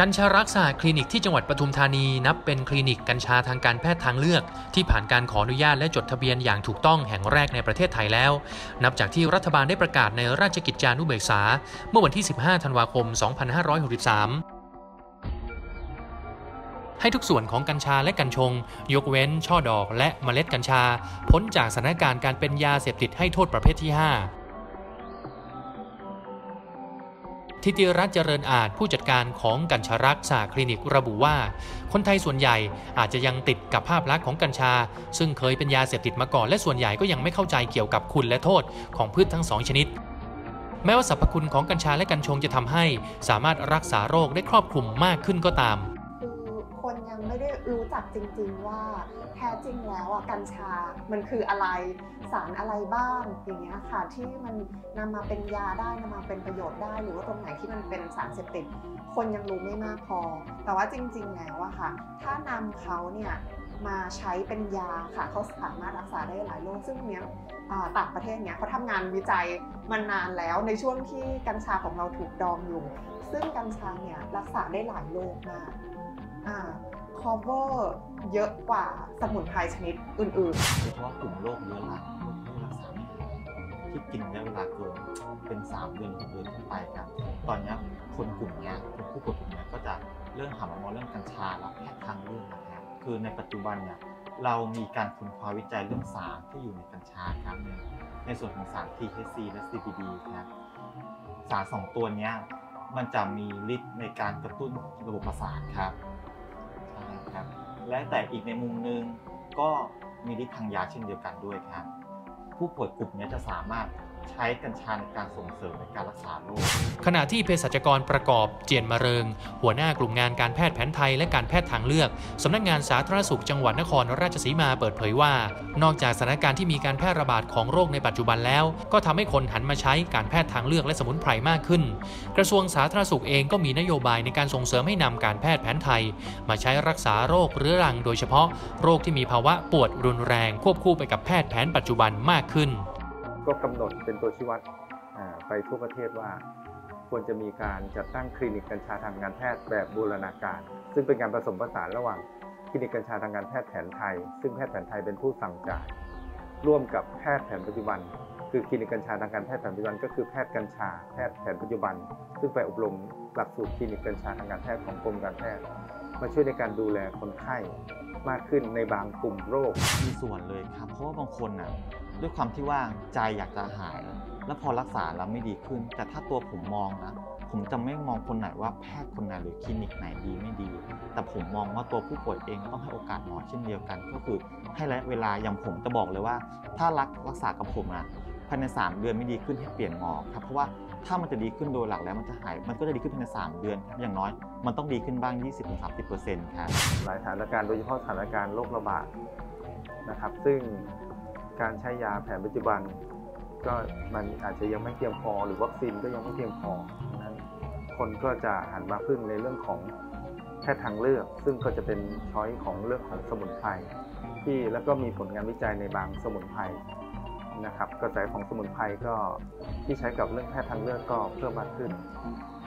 กัญชารักษาคลินิกที่จังหวัดปทุมธานีนับเป็นคลินิกกัญชาทางการแพทย์ทางเลือก ที่ผ่านการขออนุญาตและจดทะเบียนอย่างถูกต้องแห่งแรกในประเทศไทยแล้ว นับจากที่รัฐบาลได้ประกาศในราชกิจจานุเบกษา เมื่อวันที่ 15 ธันวาคม 2563ให้ทุกส่วนของกัญชาและกัญชง ยกเว้น ช่อดอกและเมล็ดกัญชา พ้นจากสถานการณ์การเป็นยาเสพติดให้โทษประเภทที่ 5 ทิติรัตน์เจริญอาจผู้จัดการของกัญชารักษาคลินิกระบุว่า คนไทยส่วนใหญ่อาจจะยังติดกับภาพลักษณ์ของกัญชา ซึ่งเคยเป็นยาเสพติดมาก่อน และส่วนใหญ่ก็ยังไม่เข้าใจเกี่ยวกับคุณและโทษของพืชทั้งสองชนิดแม้ว่าสรรพคุณของกัญชาและกัญชงจะทำให้ สามารถรักษาโรคได้ครอบคลุมมากขึ้นก็ตาม ยังไม่ได้รู้จักจริง ๆ ว่าแท้จริงแล้วอะกัญชา มันคืออะไรสารอะไรบ้างอย่างเงี้ยค่ะที่มันนำมาเป็นยาได้นำมาเป็นประโยชน์ได้ หรือว่าตรงไหนที่มันเป็นสารเสพติดคนยังรู้ไม่มากพอ แต่ว่าจริง ๆ แล้วอะค่ะ ถ้านำเขาเนี่ยมาใช้เป็นยาค่ะเขาสามารถรักษาได้หลายโรคซึ่งเนี้ยต่างประเทศเนี้ยเขาทำงานวิจัยมานานแล้วในช่วงที่กัญชาของเราถูกดองอยู่ ซึ่งกัญชาเนี่ยรักษาได้หลายโรคมากอ่า cover เยอะกว่าสมุนไพรชนิดอื่นโดยเฉพาะกลุ่มโรคเรื้อรังโรคที่รักษาไม่หายที่กินระยะเวลาเกินเป็น 3 เดือน6เดือนขึ้นไปครับตอนเนี้ยคนกลุ่มเนี้ยคนผู้ป่วยกลุ่มเนี้ยก็จะเริ่มหันมามองเรื่องกัญชาและแพทย์ทางเลือกนะครับคือในปัจจุบันเนี่ยเรามีการค้นคว้าวิจัยเรื่องสารที่อยู่ในกัญชาครับในในส่วนของสาร THC และ CBD ครับสารสองตัวเนี้ยมันจะมีฤทธิ์ในการกระตุ้นระบบประสาทครับ ครับ และแต่อีกในมุมหนึ่งก็มีฤทธิ์ทางยาเช่นเดียวกันด้วยครับ ผู้ป่วยกลุ่มนี้จะสามารถ ใช้กัญชาในการส่งเสริมในการรักษาโรคขณะที่เภสัชกรประกอบเจียนมาเริง หัวหน้ากลุ่มงานการแพทย์แผนไทยและการแพทย์ทางเลือก สำนักงานสาธารณสุขจังหวัดนครราชสีมาเปิดเผยว่า นอกจากสถานการณ์ที่มีการแพร่ระบาดของโรคในปัจจุบันแล้ว ก็ทำให้คนหันมาใช้การแพทย์ทางเลือกและสมุนไพรมากขึ้น กระทรวงสาธารณสุขเองก็มีนโยบายในการส่งเสริมให้นำการแพทย์แผนไทย มาใช้รักษาโรคเรื้อรัง โดยเฉพาะโรคที่มีภาวะปวดรุนแรงควบคู่ไปกับแพทย์แผนปัจจุบันมากขึ้น ก็กำหนดเป็นตัวชี้วัดไปทั่วประเทศว่า ควรจะมีการจัดตั้งคลินิกกัญชาทางการแพทย์แบบบูรณาการ ซึ่งเป็นการผสมผสานระหว่างคลินิกกัญชาทางการแพทย์แผนไทย ซึ่งแพทย์แผนไทยเป็นผู้สั่งจ่ายร่วมกับแพทย์แผนปัจจุบัน คือคลินิกกัญชาทางการแพทย์แผนปัจจุบันก็คือแพทย์กัญชา แพทย์แผนปัจจุบัน ซึ่งไปอบรมหลักสูตรคลินิกกัญชาทางการแพทย์ของกรมการแพทย์มาช่วยในการดูแลคนไข้มากขึ้นในบางกลุ่มโรคมีส่วนเลยครับเพราะว่าบางคนน่ะ ด้วยความที่ว่าใจอยากจะหาย แล้วพอรักษาแล้วไม่ดีขึ้น แต่ถ้าตัวผมมองนะ ผมจะไม่มองคนไหนว่าแพทย์คนไหนหรือคลินิกไหนดีไม่ดี แต่ผมมองว่าตัวผู้ป่วยเองต้องให้โอกาสหมอเช่นเดียวกัน ก็คือให้ระยะเวลาอย่างผมจะบอกเลยว่า ถ้ารักรักษากับผมนะภายใน 3 เดือนไม่ดีขึ้นให้เปลี่ยนหมอครับเพราะว่าถ้ามันจะดีขึ้นโดยหลักแล้วมันจะหายมันก็จะดีขึ้นภายใน 3 เดือนครับอย่างน้อย มันต้องดีขึ้นบ้าง 20-30%ครับหลายสถานการณ์โดยเฉพาะสถานการณ์โรคระบาดนะครับ ซึ่ง การใช้ยาแผนปัจจุบัน ก็มันอาจจะยังไม่เพียงพอ หรือวัคซีนก็ยังไม่เพียงพอดังนั้นคนก็จะหันมาพึ่งในเรื่องของแพทย์ทางเลือก ซึ่งก็จะเป็นช้อยของเรื่องของสมุนไพรที่แล้วก็มีผลงานวิจัยในบางสมุนไพรนะครับกระแสของสมุนไพรก็ที่ใช้กับเรื่องแพทย์ทางเลือกก็เพิ่มมากขึ้น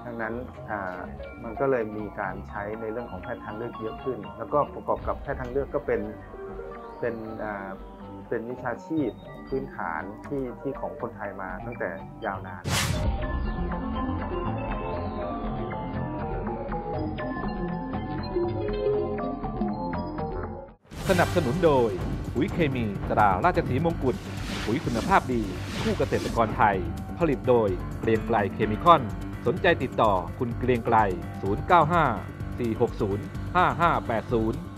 ดังนั้นอ่ามันก็เลยมีการใช้ในเรื่องของแพทย์ทางเลือกเยอะขึ้น แล้วก็ประกอบกับแพทย์ทางเลือกก็เป็นเป็นอ่า เป็นวิชาชีพพื้นฐานที่ที่ของคนไทยมาตั้งแต่ยาวนาน สนับสนุนโดยปุ๋ยเคมีตราราชสีมงกุฎปุ๋ยคุณภาพดี คู่เกษตรกรไทย ผลิตโดยเกรียงไกลเคมีคอน สนใจติดต่อคุณเกรียงไกล 095 460 5580